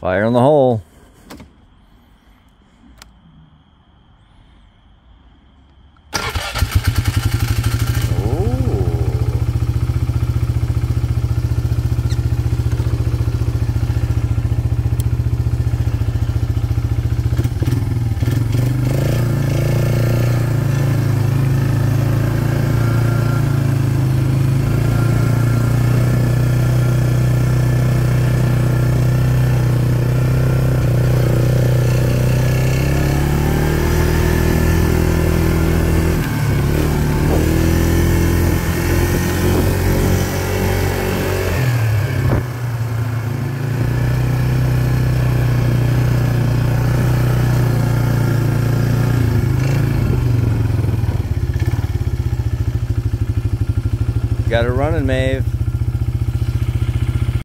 Fire in the hole. Got it running, Maeve.